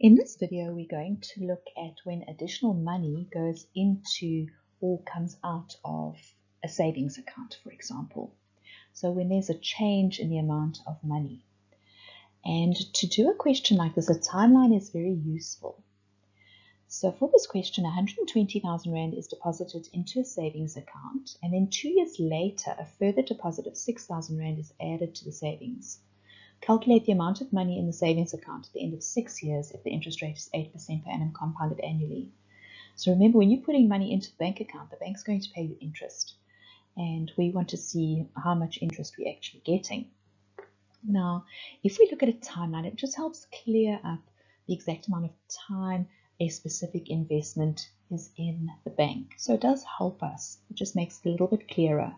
In this video, we're going to look at when additional money goes into or comes out of a savings account, for example. So when there's a change in the amount of money. And to do a question like this, a timeline is very useful. So for this question, 120,000 Rand is deposited into a savings account, and then two years later, a further deposit of 6,000 Rand is added to the savings Calculate the amount of money in the savings account at the end of six years if the interest rate is 8% per annum compounded annually. So remember, when you're putting money into the bank account, the bank's going to pay you interest. And we want to see how much interest we're actually getting. Now, if we look at a timeline, it just helps clear up the exact amount of time a specific investment is in the bank. So it does help us. It just makes it a little bit clearer.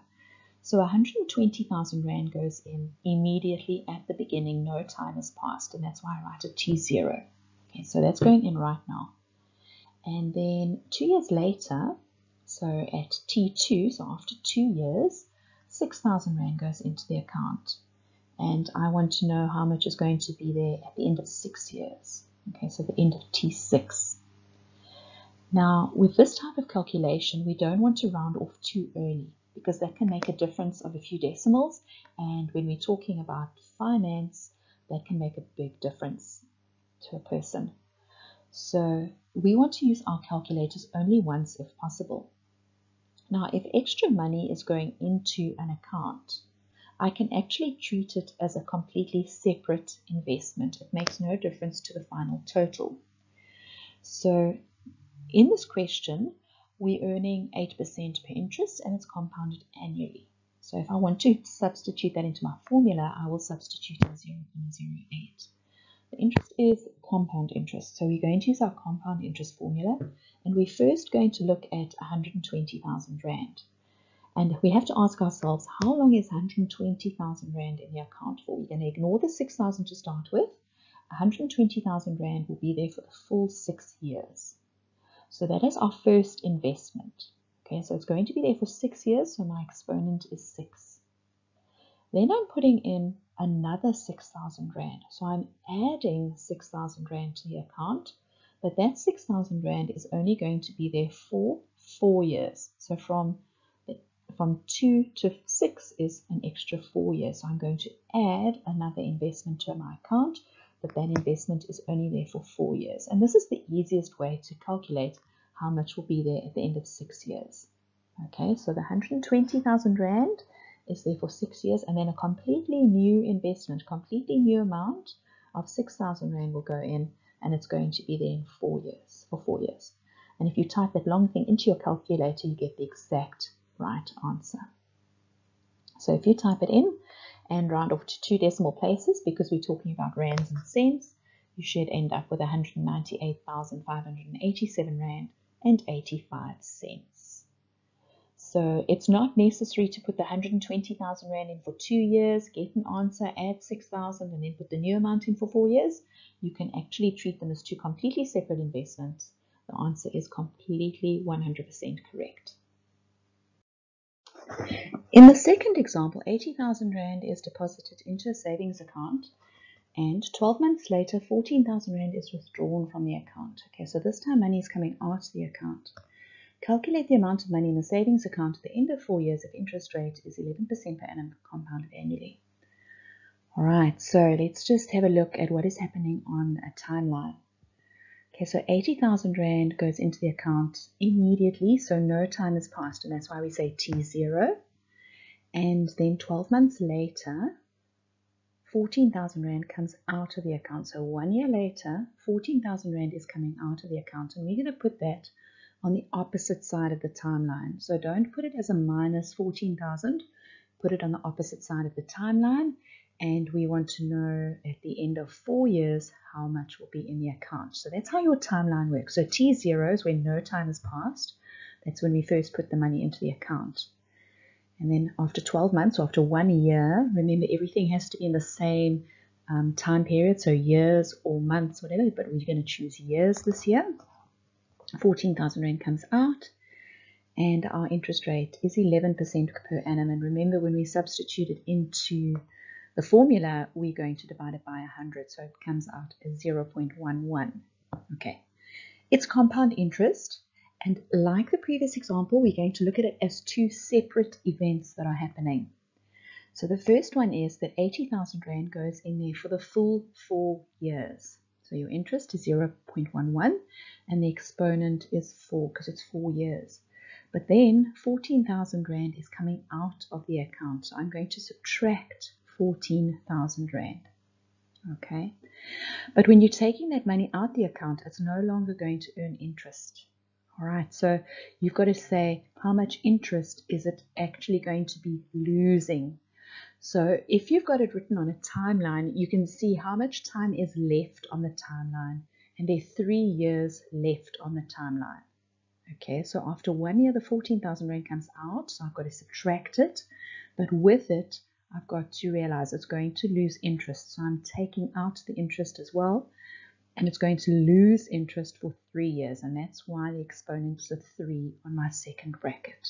So 120,000 Rand goes in immediately at the beginning, no time has passed, and that's why I write a T0. Okay, so that's going in right now. And then two years later, so at T2, so after two years, 6,000 Rand goes into the account. And I want to know how much is going to be there at the end of six years. Okay, so the end of T6. Now, with this type of calculation, we don't want to round off too early because that can make a difference of a few decimals. And when we're talking about finance, that can make a big difference to a person. So we want to use our calculators only once if possible. Now, if extra money is going into an account, I can actually treat it as a completely separate investment. It makes no difference to the final total. So in this question, we're earning 8% per interest and it's compounded annually. So if I want to substitute that into my formula, I will substitute in 0.08. The interest is compound interest. So we're going to use our compound interest formula and we're first going to look at 120,000 Rand. And we have to ask ourselves, how long is 120,000 Rand in the account for? We're going to ignore the 6,000 to start with. 120,000 Rand will be there for the full six years. So that is our first investment. Okay, so it's going to be there for six years, so my exponent is six. Then I'm putting in another 6,000 Rand. So I'm adding 6,000 Rand to the account, but that 6,000 Rand is only going to be there for four years. So from from two to six is an extra four years. So I'm going to add another investment to my account that that investment is only there for four years. And this is the easiest way to calculate how much will be there at the end of six years. Okay, so the 120,000 Rand is there for six years and then a completely new investment, completely new amount of 6,000 Rand will go in and it's going to be there in four years, for four years. And if you type that long thing into your calculator, you get the exact right answer. So if you type it in, and round off to two decimal places because we're talking about rands and cents, you should end up with 198,587 rand and 85 cents. So it's not necessary to put the 120,000 rand in for two years, get an answer, add 6,000 and then put the new amount in for four years. You can actually treat them as two completely separate investments. The answer is completely 100% correct. In the second example, 80,000 Rand is deposited into a savings account and 12 months later 14,000 Rand is withdrawn from the account. Okay, so this time money is coming out of the account. Calculate the amount of money in the savings account at the end of four years if interest rate is 11% per annum compounded annually. All right, so let's just have a look at what is happening on a timeline. Okay, so 80,000 Rand goes into the account immediately, so no time has passed, and that's why we say T0. And then 12 months later, 14,000 Rand comes out of the account. So one year later, 14,000 Rand is coming out of the account. And we're going to put that on the opposite side of the timeline. So don't put it as a minus 14,000. Put it on the opposite side of the timeline. And we want to know at the end of four years how much will be in the account. So that's how your timeline works. So T0 is when no time has passed. That's when we first put the money into the account. And then after 12 months or after one year, remember everything has to be in the same um, time period, so years or months, whatever, but we're going to choose years this year. 14,000 Rand comes out and our interest rate is 11% per annum. And remember when we substituted into the formula, we're going to divide it by 100, so it comes out as 0.11. Okay, it's compound interest, and like the previous example, we're going to look at it as two separate events that are happening. So the first one is that 80,000 Rand goes in there for the full four years. So your interest is 0.11 and the exponent is 4 because it's four years. But then 14,000 Rand is coming out of the account. So I'm going to subtract 14,000 Rand. Okay. But when you're taking that money out the account, it's no longer going to earn interest. All right. So you've got to say how much interest is it actually going to be losing so if you've got it written on a timeline, you can see how much time is left on the timeline. And there are three years left on the timeline. Okay, so after one year, the 14,000 Rand comes out. So I've got to subtract it. But with it, I've got to realize it's going to lose interest. So I'm taking out the interest as well. And it's going to lose interest for three years. And that's why the exponent is a 3 on my second bracket.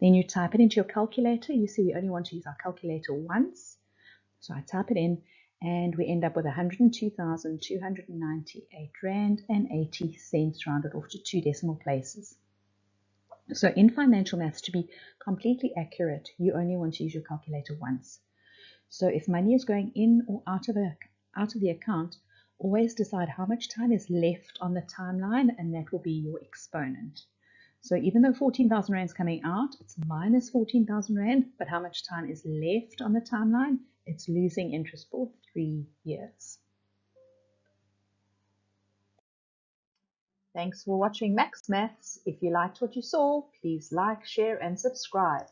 Then you type it into your calculator. You see we only want to use our calculator once. So I type it in and we end up with 102,298 Rand and 80 cents rounded off to two decimal places. So in financial maths, to be completely accurate, you only want to use your calculator once. So if money is going in or out of, a, out of the account, always decide how much time is left on the timeline and that will be your exponent. So even though 14,000 Rand is coming out, it's minus 14,000 Rand, but how much time is left on the timeline? It's losing interest for three years. Thanks for watching Max Maths. If you liked what you saw, please like, share and subscribe.